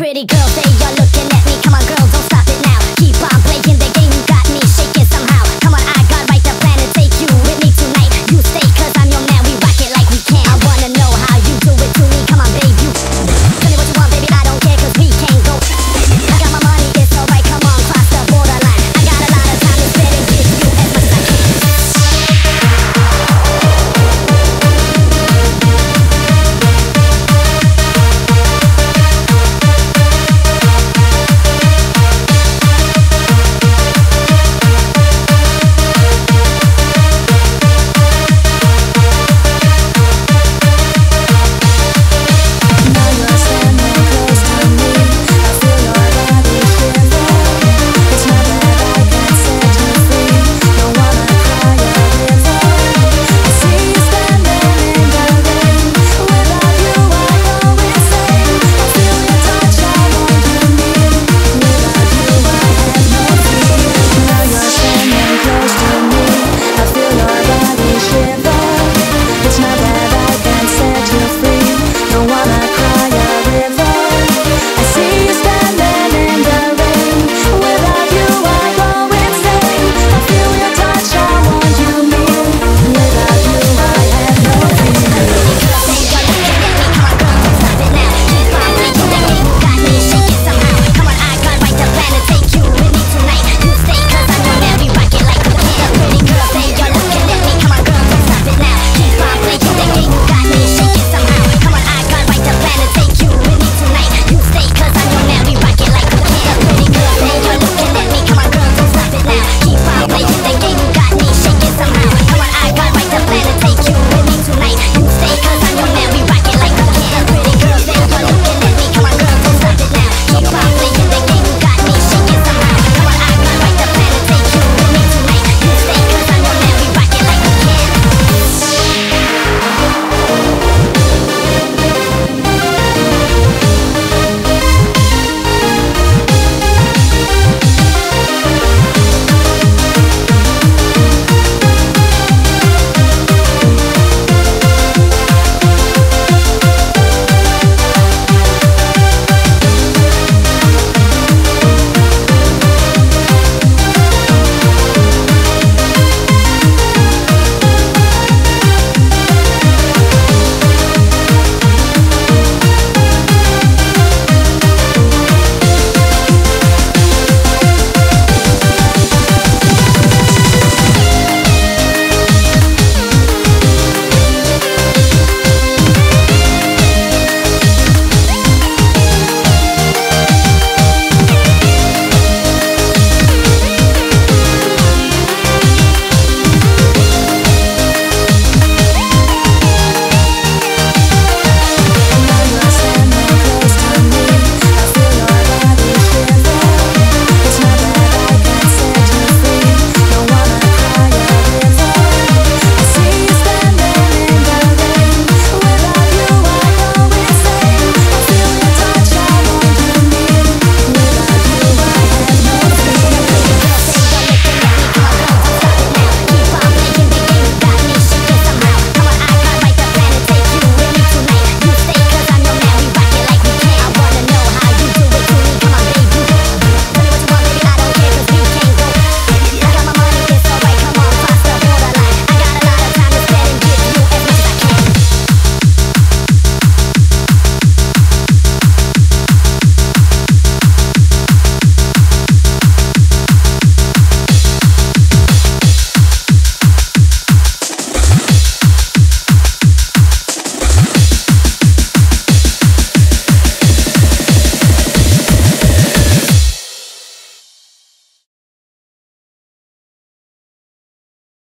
pretty girls say you're looking at me. Come on, girl, don't